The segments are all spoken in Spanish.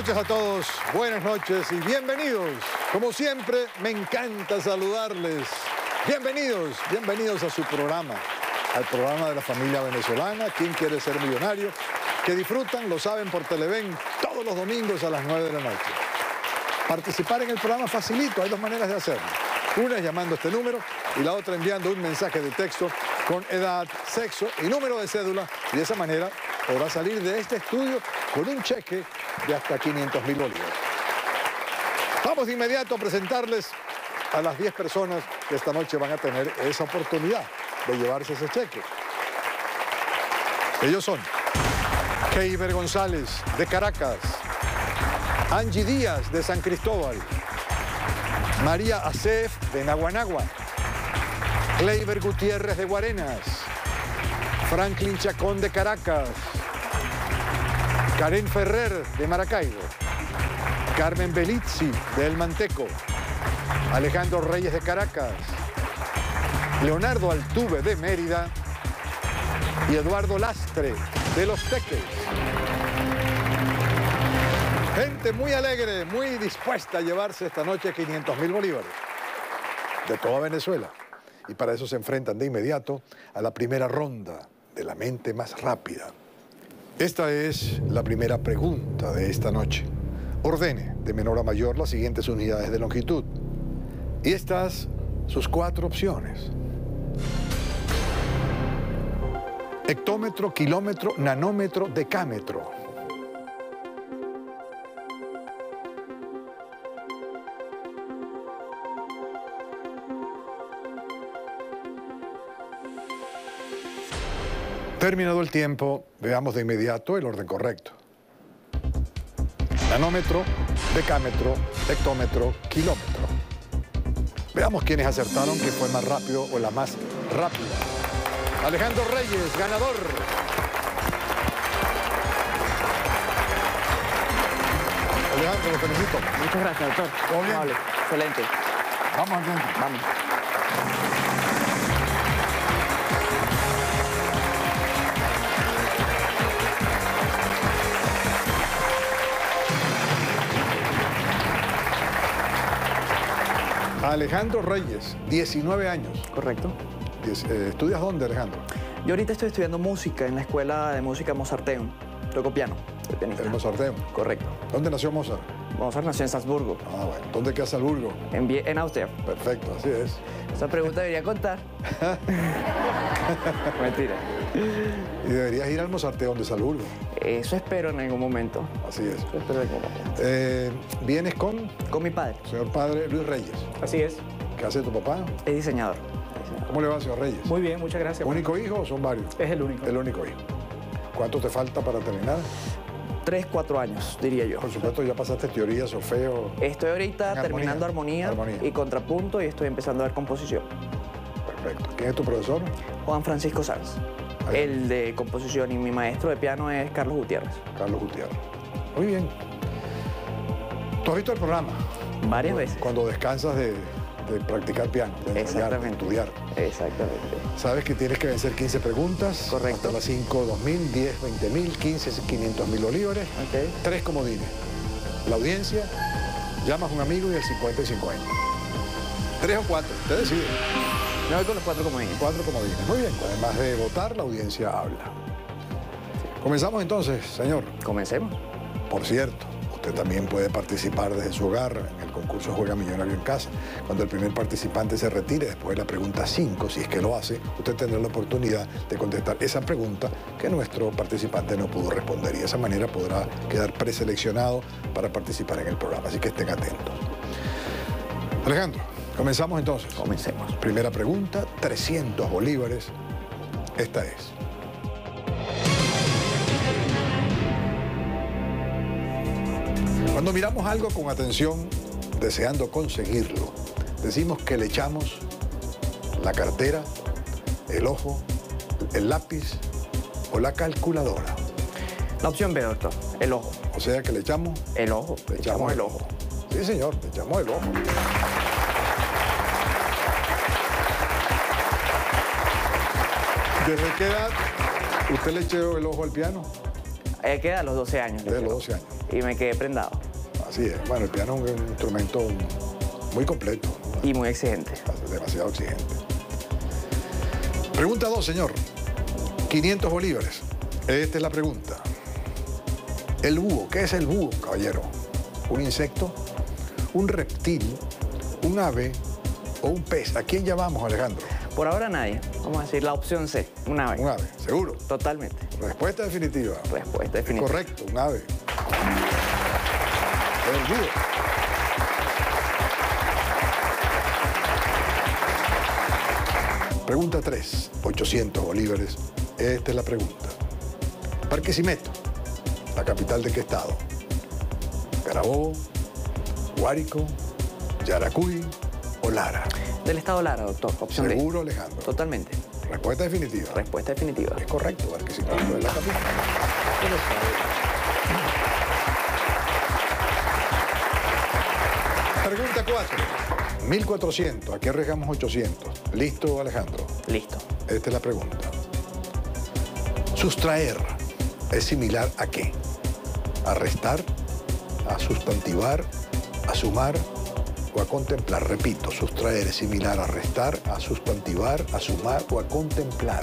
Noches a todos, buenas noches y bienvenidos. Como siempre, me encanta saludarles. Bienvenidos, bienvenidos a su programa, al programa de la familia venezolana, ¿Quién quiere ser millonario? Que disfrutan, lo saben por Televen, todos los domingos a las 9 de la noche. Participar en el programa facilito, hay dos maneras de hacerlo. Una es llamando este número y la otra enviando un mensaje de texto con edad, sexo y número de cédula y de esa manera podrá salir de este estudio con un cheque de hasta 500 mil bolívares. Vamos de inmediato a presentarles a las 10 personas que esta noche van a tener esa oportunidad de llevarse ese cheque. Ellos son Keiber González, de Caracas, Angie Díaz, de San Cristóbal, María Acef, de Naguanagua, Kleiber Gutiérrez, de Guarenas, Franklin Chacón, de Caracas, Karen Ferrer, de Maracaibo, Carmen Belizzi, de El Manteco, Alejandro Reyes, de Caracas, Leonardo Altuve, de Mérida, y Eduardo Lastre, de Los Teques. Gente muy alegre, muy dispuesta a llevarse esta noche 500 mil bolívares de toda Venezuela. Y para eso se enfrentan de inmediato a la primera ronda de la mente más rápida. Esta es la primera pregunta de esta noche. Ordene de menor a mayor las siguientes unidades de longitud. Y estas sus cuatro opciones. Hectómetro, kilómetro, nanómetro, decámetro. Terminado el tiempo, veamos de inmediato el orden correcto. Nanómetro, decámetro, hectómetro, kilómetro. Veamos quiénes acertaron, quién fue más rápido o la más rápida. Alejandro Reyes, ganador. Alejandro, lo felicito. Muchas gracias, doctor. ¿Todo bien? Amable. Excelente. Vamos. Vamos. Alejandro Reyes, 19 años. Correcto. Eh, ¿Estudias dónde, Alejandro? Yo ahorita estoy estudiando música en la Escuela de Música Mozarteum. Toco piano. En Mozarteum. Correcto. ¿Dónde nació Mozart? Mozart nació en Salzburgo, Ah, bueno. ¿Dónde queda Salzburgo? en, en Austria. Perfecto, así es. Esa pregunta debería contar. Mentira. Y deberías ir al Mozarteum de Salzburgo. Eso espero en algún momento. Así es. Eso espero en algún momento. Eh, vienes con Con mi padre. señor padre Luis Reyes. Así es. ¿Qué hace tu papá? Es diseñador. ¿Cómo le va, señor Reyes? Muy bien, muchas gracias. ¿Único hijo o son varios? Es el único. El único hijo. ¿Cuánto te falta para terminar? Tres, cuatro años, diría yo. Por supuesto, ya pasaste teoría, solfeo. Estoy ahorita terminando armonía. armonía, Armonía. y contrapunto y estoy empezando a ver composición. Perfecto. ¿Quién es tu profesor? Juan Francisco Sanz. El de composición y mi maestro de piano es Carlos Gutiérrez. Carlos Gutiérrez. Muy bien. ¿Tú has visto el programa? Varias veces. Cuando descansas de, de practicar piano, de ensayar, de Exactamente. estudiar. Exactamente. Sabes que tienes que vencer 15 preguntas. Correcto. Hasta las 5, 2.000, 10, 20.000, 15, 500.000 bolívares. Ok. Tres comodines. La audiencia, llamas a un amigo y el 50 y 50. Tres o cuatro, usted decide. Me voy con los cuatro comodines. Cuatro comodines. Muy bien. Además de votar, la audiencia habla. Comenzamos entonces, señor. Comencemos. Por cierto, usted también puede participar desde su hogar en el concurso Juega Millonario en Casa. Cuando el primer participante se retire, después de la pregunta 5, si es que lo hace, usted tendrá la oportunidad de contestar esa pregunta que nuestro participante no pudo responder. Y de esa manera podrá quedar preseleccionado para participar en el programa. Así que estén atentos. Alejandro, comenzamos entonces. Comencemos. Primera pregunta, 300 bolívares. Esta es. Cuando miramos algo con atención, deseando conseguirlo, decimos que le echamos la cartera, el ojo, el lápiz o la calculadora. La opción B, doctor. El ojo. O sea que le echamos, El ojo. le echamos el ojo. Sí, señor, le echamos el ojo. ¿Desde qué edad usted le echó el ojo al piano? Eh, queda a los 12 años. Desde los creo. 12 años. Y me quedé prendado. Así es. Bueno, el piano es un instrumento muy completo, Y muy exigente. demasiado exigente. Pregunta 2, señor. 500 bolívares. Esta es la pregunta. El búho, ¿qué es el búho, caballero? ¿Un insecto? ¿Un reptil? ¿Un ave? ¿O un pez? ¿A quién llamamos, Alejandro? Por ahora nadie. Vamos a decir la opción C. Un ave. Un ave, seguro. Totalmente. Respuesta definitiva. Respuesta definitiva. Correcto, un ave. Pregunta 3, 800 bolívares. Esta es la pregunta. Barquisimeto, la capital de qué estado? Carabobo, Guárico, Yaracuy o Lara. Del estado Lara, doctor. Opción D. Seguro, Alejandro. Totalmente. Respuesta definitiva. Respuesta definitiva. Es correcto, Barquisimeto es la capital. Pregunta 4. 1400. Aquí arriesgamos 800. ¿Listo, Alejandro? Listo. Esta es la pregunta. Sustraer es similar a qué? ¿A restar? ¿A sustantivar? ¿A sumar? ¿O a contemplar? Repito, sustraer es similar a restar, a sustantivar, a sumar o a contemplar.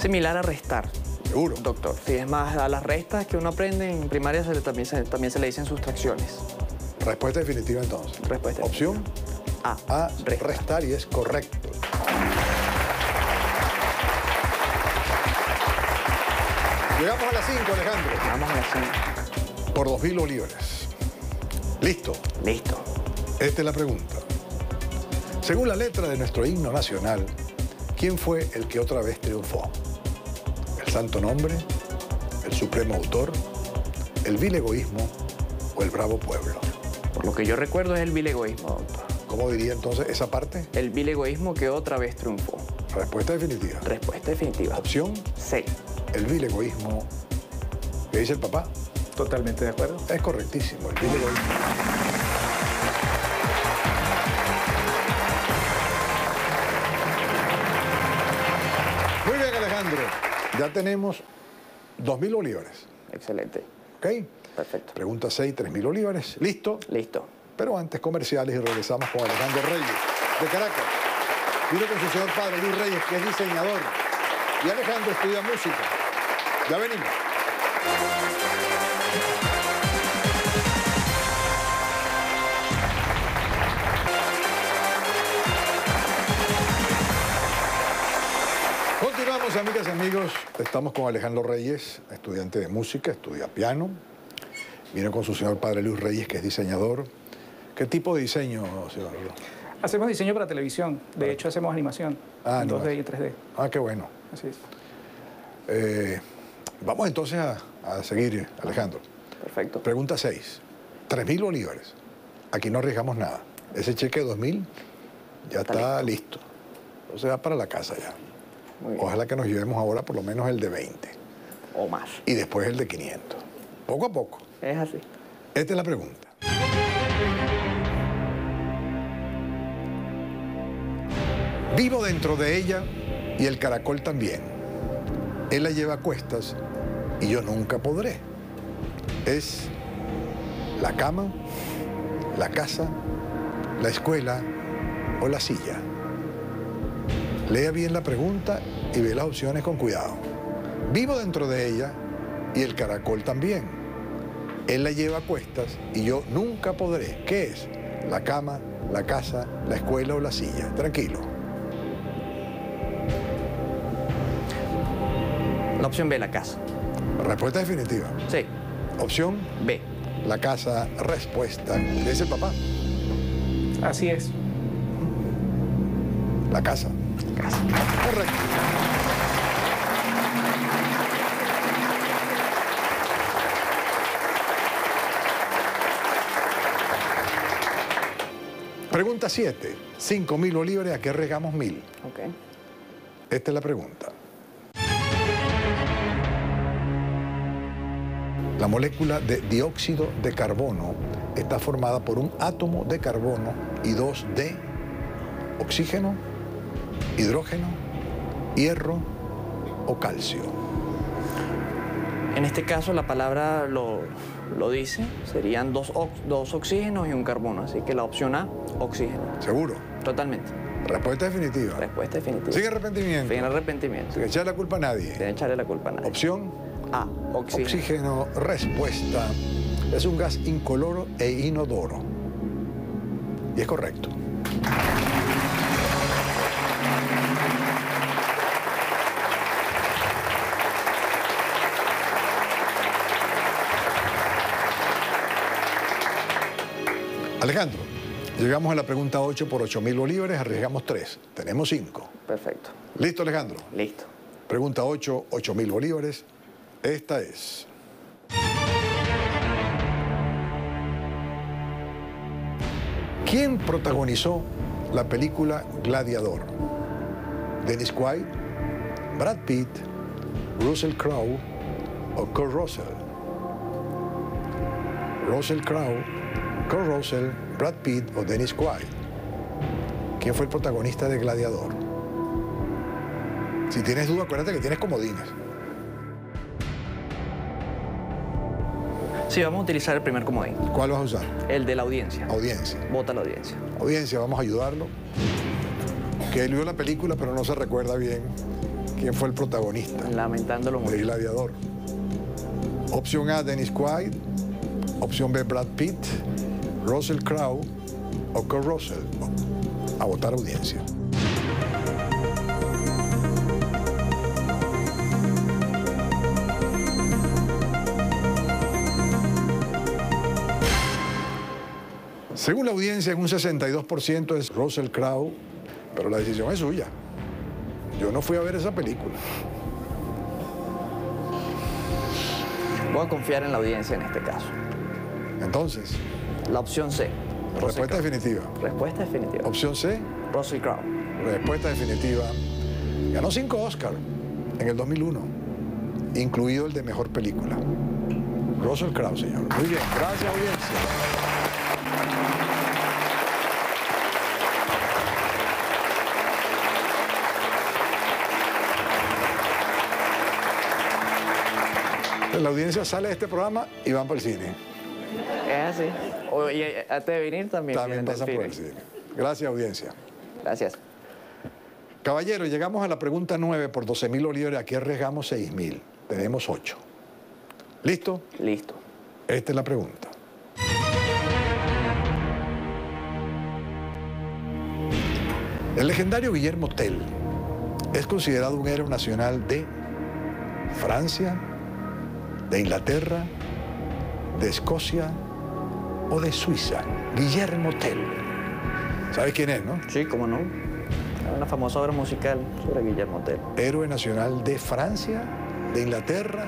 Similar a restar, ¿Seguro? doctor. Sí, es más, a las restas que uno aprende en primaria se le- también, se, también se le dicen sustracciones. Respuesta definitiva entonces. Respuesta Opción A. A, Restar. restar y es correcto. Llegamos a las 5, Alejandro, Vamos a la cinco. por 2.000 bolívares. Listo. Listo. Esta es la pregunta. Según la letra de nuestro himno nacional, ¿quién fue el que otra vez triunfó? ¿El santo nombre? ¿El supremo autor? ¿El vil egoísmo? ¿O el bravo pueblo? Por lo que yo recuerdo es el vil egoísmo, doctor. ¿Cómo diría entonces esa parte? El vil egoísmo que otra vez triunfó. Respuesta definitiva. Respuesta definitiva. Opción, C. el vil egoísmo. ¿Qué dice el papá? Totalmente de acuerdo. Es correctísimo, el vil egoísmo. Ya tenemos 2.000 bolívares. Excelente. ¿Ok? Perfecto. Pregunta 6, 3.000 bolívares. Listo. Listo. Pero antes comerciales y regresamos con Alejandro Reyes, de Caracas. Vino con su señor padre Luis Reyes, que es diseñador. Y Alejandro estudia música. Ya venimos. Amigos. Estamos con Alejandro Reyes, estudiante de música, estudia piano. Vino con su señor padre Luis Reyes, que es diseñador. ¿Qué tipo de diseño, señor? Hacemos diseño para televisión. De hecho, hacemos animación. Ah, en 2D animación. y en 3D. Ah, qué bueno. Así es. Eh, vamos entonces a, a seguir, Alejandro. Perfecto. Pregunta 6. 3.000 bolívares. Aquí no arriesgamos nada. Ese cheque de 2.000 ya está, Está listo. Entonces va para la casa ya. Ojalá que nos llevemos ahora por lo menos el de 20 O más. y después el de 500. Poco a poco. Es así. Esta es la pregunta. Vivo dentro de ella y el caracol también. Él la lleva a cuestas y yo nunca podré. Es la cama, la casa, la escuela o la silla. Lea bien la pregunta y ve las opciones con cuidado. Vivo dentro de ella y el caracol también. Él la lleva a cuestas y yo nunca podré. ¿Qué es? La cama, la casa, la escuela o la silla. Tranquilo. La opción B, la casa. Respuesta definitiva. Sí. Opción, B. la casa. Respuesta. ¿Qué dice el papá? Así es. La casa. Casa. Correcto. Pregunta 7. 5 mil bolívares, ¿a qué regamos mil? Ok. Esta es la pregunta. La molécula de dióxido de carbono está formada por un átomo de carbono y dos de oxígeno, hidrógeno, hierro o calcio. En este caso la palabra lo, lo dice, serían dos, dos oxígenos y un carbono, así que la opción A, oxígeno. ¿Seguro? Totalmente. Respuesta definitiva. Respuesta definitiva. Sin arrepentimiento. Sin arrepentimiento. Sin echar la culpa a nadie. Sin echarle la culpa a nadie. Opción A, oxígeno. Oxígeno, respuesta. Es un gas incoloro e inodoro. Y es correcto. Alejandro, llegamos a la pregunta 8 por 8 mil bolívares, arriesgamos 3. Tenemos 5. Perfecto. ¿Listo, Alejandro? Listo. Pregunta 8, 8 mil bolívares. Esta es. ¿Quién protagonizó la película Gladiador? ¿Dennis Quaid, Brad Pitt, Russell Crowe o Kurt Russell? Russell Crowe, Kurt Russell, Brad Pitt o Dennis Quaid. ¿Quién fue el protagonista de Gladiador? Si tienes duda, acuérdate que tienes comodines. Sí, vamos a utilizar el primer comodín, ¿Cuál vas a usar? el de la audiencia. Audiencia. Vota la audiencia. Audiencia, vamos a ayudarlo. Que él vio la película, pero no se recuerda bien quién fue el protagonista Lamentándolo mucho. Gladiador. Opción A, Dennis Quaid. Opción B, Brad Pitt. Russell Crowe o Kurt Russell. A votar audiencia. Según la audiencia, en un 62% es Russell Crowe, pero la decisión es suya. Yo no fui a ver esa película. Voy a confiar en la audiencia en este caso. Entonces, La opción C. Russell respuesta definitiva. Respuesta definitiva. Opción C, Russell Crowe. respuesta definitiva. Ganó cinco Oscar en el 2001, incluido el de mejor película. Russell Crowe, señor. Muy bien, gracias, audiencia. La audiencia sale de este programa y van para el cine. Es así. Oye, antes de venir también. También pasan por el cine. cine. Gracias, audiencia. Gracias. Caballero, llegamos a la pregunta 9 por 12 mil bolívares. Aquí arriesgamos 6 mil. Tenemos 8. ¿Listo? Listo. Esta es la pregunta. El legendario Guillermo Tell es considerado un héroe nacional de Francia, de Inglaterra, de Escocia o de Suiza. Guillermo Tell. ¿Sabes quién es, no? Sí, cómo no. Una famosa obra musical sobre Guillermo Tell. Héroe nacional de Francia, de Inglaterra,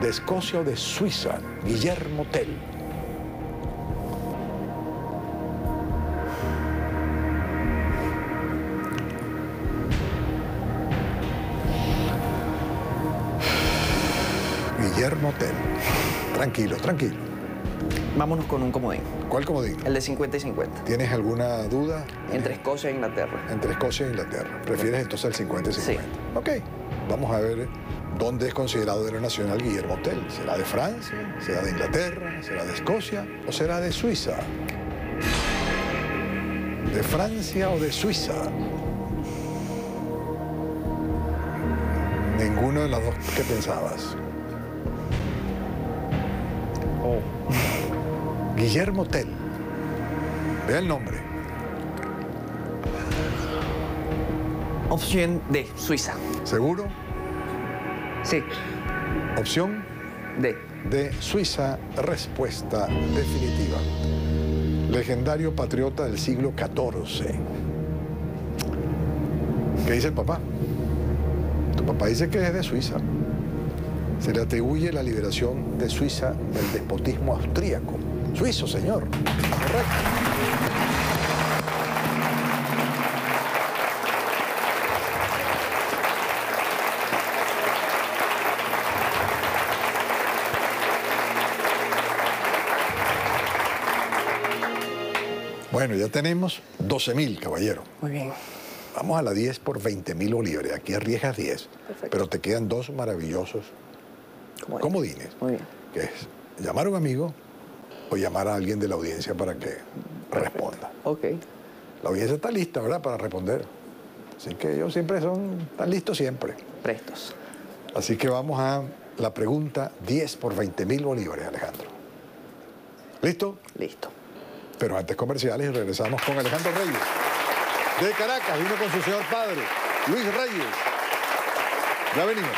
de Escocia o de Suiza. Guillermo Tell. Guillermo Tell. Tranquilo, tranquilo. Vámonos con un comodín. ¿Cuál comodín? El de 50 y 50. ¿Tienes alguna duda? Entre Escocia e Inglaterra. Entre Escocia e Inglaterra. ¿Prefieres entonces el 50 y 50? Ok, vamos a ver dónde es considerado héroe nacional Guillermo Tell. ¿Será de Francia? ¿Será de Inglaterra? ¿Será de Escocia? ¿O será de Suiza? ¿De Francia o de Suiza? Ninguno de las dos que pensabas. Guillermo Tell. Vea el nombre. Opción D, Suiza. ¿Seguro? Sí, Opción D. de Suiza, respuesta definitiva. Legendario patriota del siglo XIV. ¿Qué dice el papá? Tu papá dice que es de Suiza. Se le atribuye la liberación de Suiza del despotismo austríaco. Suizo, señor. Correcto. Bueno, ya tenemos 12 mil, caballero. Muy bien. Vamos a la 10 por 20 mil bolívares. Aquí arriesgas 10. Perfecto. Pero te quedan dos maravillosos Comodines. comodines, Muy bien. que es llamar a un amigo o llamar a alguien de la audiencia para que responda. Ok. La audiencia está lista, ¿verdad?, para responder. Así que ellos siempre son, están listos siempre. Prestos. Así que vamos a la pregunta 10 por 20 mil bolívares, Alejandro. ¿Listo? Listo. Pero antes comerciales y regresamos con Alejandro Reyes. De Caracas, vino con su señor padre, Luis Reyes. Ya venimos.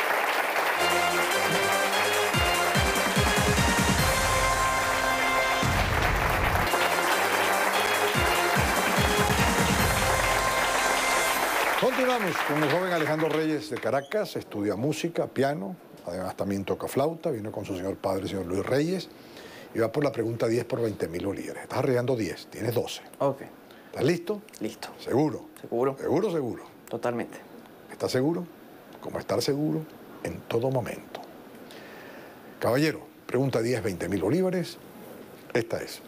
Continuamos con el joven Alejandro Reyes de Caracas, estudia música, piano, además también toca flauta, vino con su señor padre, el señor Luis Reyes, y va por la pregunta 10 por 20 mil bolívares. Estás arreglando 10, tienes 12. Ok. ¿Estás listo? Listo. Seguro. Seguro. Seguro, seguro. Totalmente. ¿Estás seguro? Como estar seguro en todo momento. Caballero, pregunta 10, 20 mil bolívares. Esta es.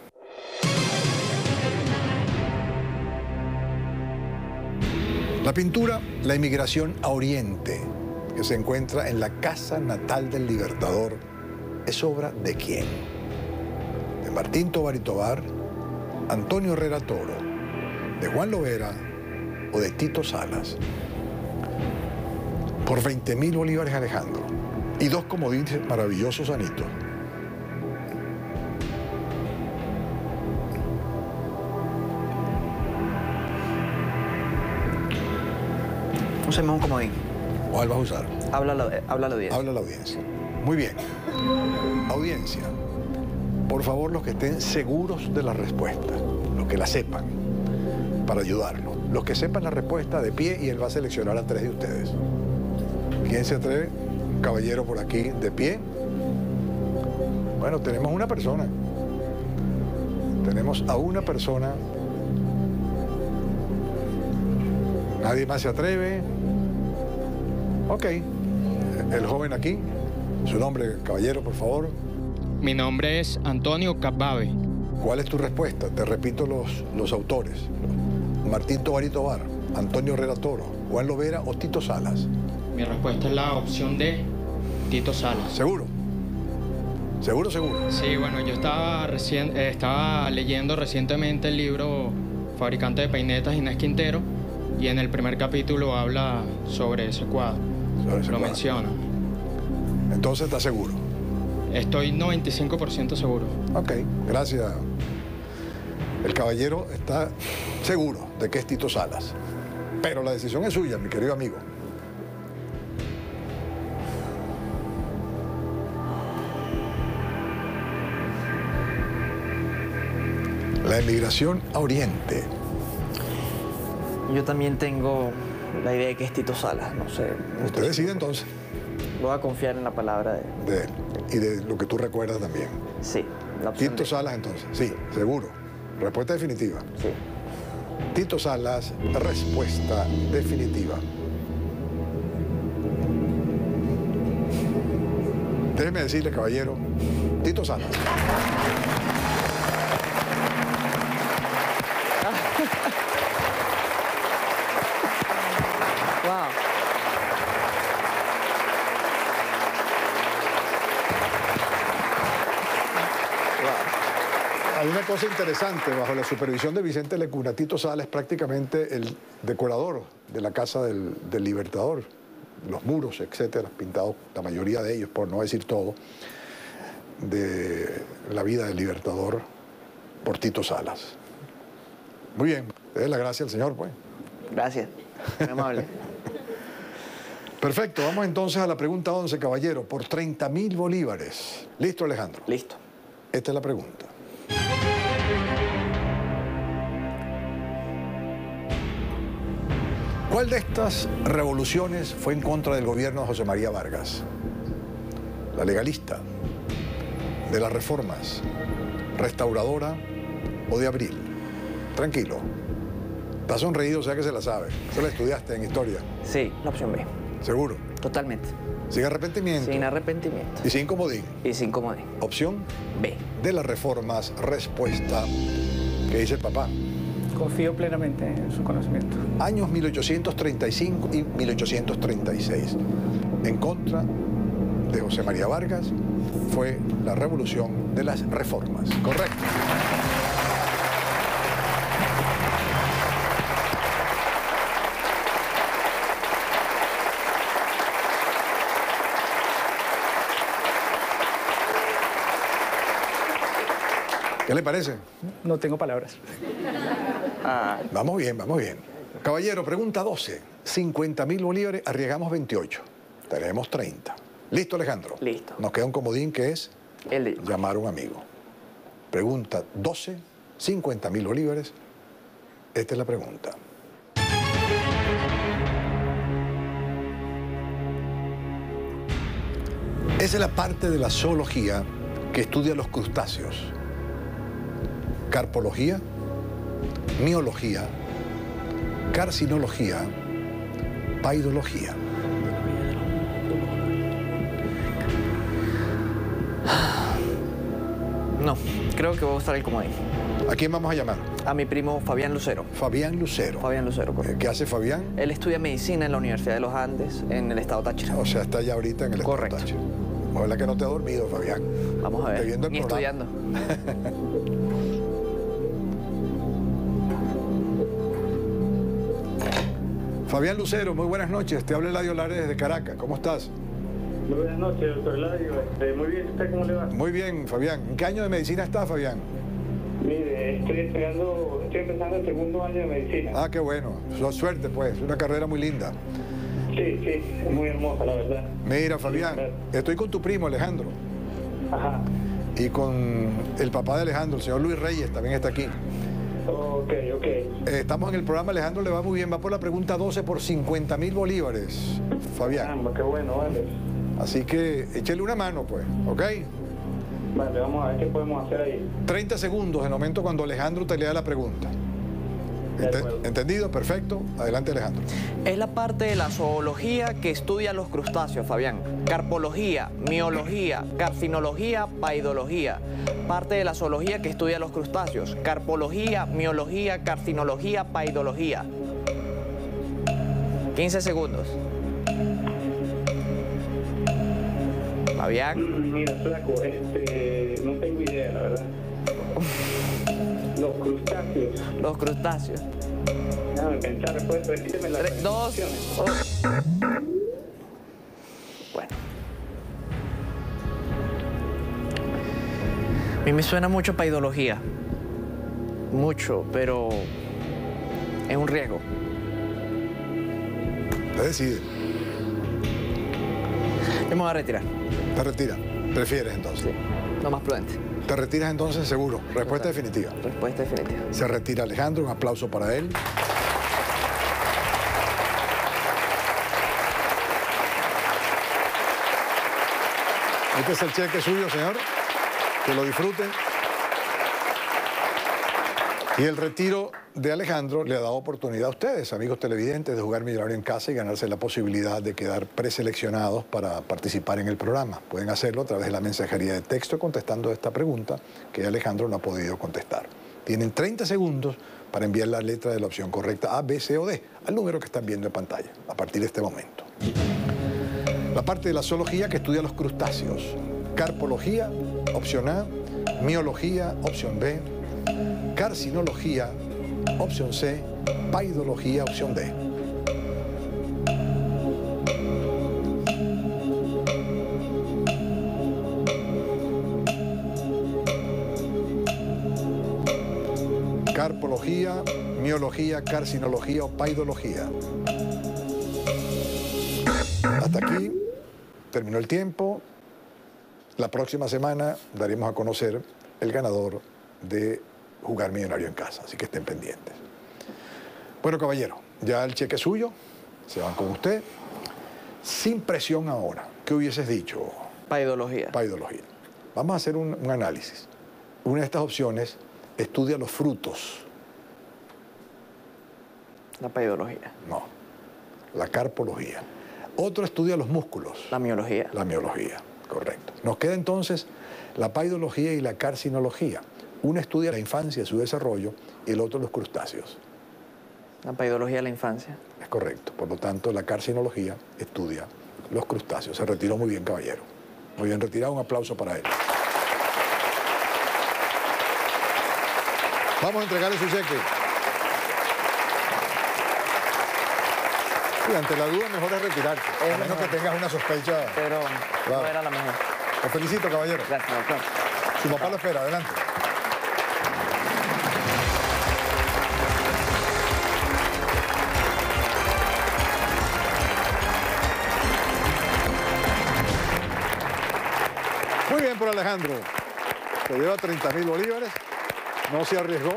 La pintura La inmigración a Oriente, que se encuentra en la casa natal del Libertador, es obra de quién? De Martín Tobar y Tobar, Antonio Herrera Toro, de Juan Lovera o de Tito Salas. Por 20 mil bolívares Alejandro y dos comodines maravillosos Anito. Úseme un comodín. ¿Cuál vas a usar? Habla la, habla la audiencia. Habla la audiencia. Muy bien. Audiencia, por favor los que estén seguros de la respuesta, los que la sepan, para ayudarlo. Los que sepan la respuesta de pie y él va a seleccionar a tres de ustedes. ¿Quién se atreve? Un caballero por aquí de pie. Bueno, tenemos una persona. Tenemos a una persona. Nadie más se atreve. Ok. El joven aquí. Su nombre, caballero, por favor. Mi nombre es Antonio Capave. ¿Cuál es tu respuesta? Te repito los, los autores. Martín Tobar y Tobar, Antonio Herrera Toro, Juan Lovera o Tito Salas. Mi respuesta es la opción D, Tito Salas. ¿Seguro? ¿Seguro, seguro? Sí, bueno, yo estaba, recien- eh, estaba leyendo recientemente el libro Fabricante de Peinetas, Inés Quintero, y en el primer capítulo habla sobre ese cuadro. Sobre Lo menciona. Entonces estás seguro. Estoy 95% seguro. Ok, gracias. El caballero está seguro de que es Tito Salas. Pero la decisión es suya, mi querido amigo. La emigración a Oriente. Yo también tengo la idea de que es Tito Salas, no sé. Usted decide entonces Voy a confiar en la palabra de... de él y de lo que tú recuerdas también. Sí, la Tito. Salas entonces, sí, seguro. Respuesta definitiva. Sí. Tito Salas, respuesta definitiva. Déjeme decirle, caballero, Tito Salas. una cosa interesante, bajo la supervisión de Vicente Lecuna, Tito Salas es prácticamente el decorador de la Casa del, del Libertador. Los muros, etcétera, pintados, la mayoría de ellos, por no decir todo, de la vida del Libertador por Tito Salas. Muy bien, doy la gracia al señor, pues. Gracias. Muy amable. Perfecto, vamos entonces a la pregunta 11, caballero, por 30 mil bolívares. ¿Listo, Alejandro? Listo. Esta es la pregunta. ¿Cuál de estas revoluciones fue en contra del gobierno de José María Vargas? ¿La legalista? ¿De las reformas? ¿Restauradora o de abril? Tranquilo. Está sonreído, o sea que se la sabe. Se la estudiaste en historia. Sí, la opción B. Seguro. Totalmente. Sin arrepentimiento. Sin arrepentimiento. Y sin comodín. Y sin comodín. Opción B. de las reformas, respuesta que dice el papá. Confío plenamente en su conocimiento. Años 1835 y 1836, en contra de José María Vargas fue la revolución de las reformas. Correcto. ¿Qué le parece? No tengo palabras. Vamos bien, vamos bien. Caballero, pregunta 12. 50 mil bolívares, arriesgamos 28. Tenemos 30. ¿Listo, Alejandro? Listo. Nos queda un comodín que es El llamar a un amigo. Pregunta 12, 50 mil bolívares. Esta es la pregunta. Esa es la parte de la zoología que estudia los crustáceos. Carpología, miología, carcinología, paidología. No, creo que voy a usar el comodín. ¿A quién vamos a llamar? A mi primo Fabián Lucero. Fabián Lucero. Fabián Lucero, Eh, correcto. ¿Qué hace Fabián? Él estudia medicina en la Universidad de los Andes, en el estado Táchira. O sea, está ya ahorita en el estado Correcto. Táchira. Ojalá que no te ha dormido, Fabián. Vamos a ver. viendo el Y programa. estudiando. Fabián Lucero, muy buenas noches. Te habla Eladio Lares desde Caracas. ¿Cómo estás? Muy buenas noches, doctor Eladio. Este, muy bien, ¿usted cómo le va? Muy bien, Fabián. ¿En qué año de medicina estás, Fabián? Mire, estoy estudiando, estoy empezando el segundo año de medicina. Ah, qué bueno. Su- Suerte, pues. Una carrera muy linda. Sí, sí, es muy hermosa, la verdad. Mira, Fabián, estoy con tu primo, Alejandro. Ajá. Y con el papá de Alejandro, el señor Luis Reyes, también está aquí. Ok, ok. Eh, estamos en el programa, Alejandro le va muy bien. Va por la pregunta 12 por 50 mil bolívares, Fabián. Caramba, qué bueno, vale. Así que échele una mano, pues, ¿ok? Vale, vamos a ver qué podemos hacer ahí. 30 segundos el momento cuando Alejandro te lea la pregunta. ¿Entendido? Perfecto. Adelante, Alejandro. Es la parte de la zoología que estudia los crustáceos, Fabián. Carpología, miología, carcinología, paidología. Parte de la zoología que estudia los crustáceos. Carpología, miología, carcinología, paidología. 15 segundos. Fabián, Mira, flaco, este, no tengo idea, la verdad. Los crustáceos. los crustáceos. Déjame pensar, después repíteme las Tres, dos. Bueno. A mí me suena mucho paidología. Mucho, pero es un riesgo. Te decide. Yo me voy a retirar. Te retiras. Prefieres entonces. Sí, lo más prudente. Te retiras entonces seguro. Respuesta definitiva. Respuesta definitiva. Se retira Alejandro. Un aplauso para él. Este es el cheque suyo, señor. Que lo disfruten. Y el retiro de Alejandro le ha dado oportunidad a ustedes, amigos televidentes, de jugar millonario en casa y ganarse la posibilidad de quedar preseleccionados para participar en el programa. Pueden hacerlo a través de la mensajería de texto contestando esta pregunta que Alejandro no ha podido contestar. Tienen 30 segundos para enviar la letra de la opción correcta A, B, C o D al número que están viendo en pantalla a partir de este momento. La parte de la zoología que estudia los crustáceos. Carpología, opción A. Miología, opción B. Carcinología, opción C. Paidología, opción D. Carpología, miología, carcinología o paidología. Hasta aquí terminó el tiempo. La próxima semana daremos a conocer el ganador de jugar millonario en casa, así que estén pendientes. Bueno, caballero, ya el cheque es suyo, se van con usted. Sin presión ahora, ¿qué hubieses dicho, Paidología. paidología? Vamos a hacer un, un análisis. Una de estas opciones estudia los frutos. La paidología. No, la carpología. Otro estudia los músculos. La miología. La miología, correcto. Nos queda entonces la paidología y la carcinología. Uno estudia la infancia, su desarrollo, y el otro los crustáceos. La paidología de la infancia. Es correcto. Por lo tanto, la carcinología estudia los crustáceos. Se retiró muy bien, caballero. Muy bien retirado, un aplauso para él. Vamos a entregarle su cheque. Sí, ante la duda mejor es retirarte, Es a menos que tengas una sospecha. Pero Claro. no era la mejor. Lo felicito, caballero. Gracias, doctor. Su papá lo espera, adelante. Bien por Alejandro. Se lleva 30 mil bolívares, no se arriesgó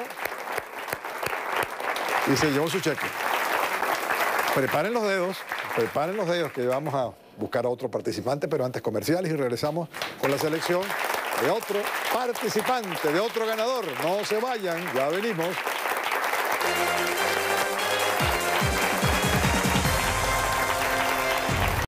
y se llevó su cheque. Preparen los dedos, preparen los dedos que vamos a buscar a otro participante, pero antes comerciales y regresamos con la selección de otro participante, de otro ganador. No se vayan, ya venimos.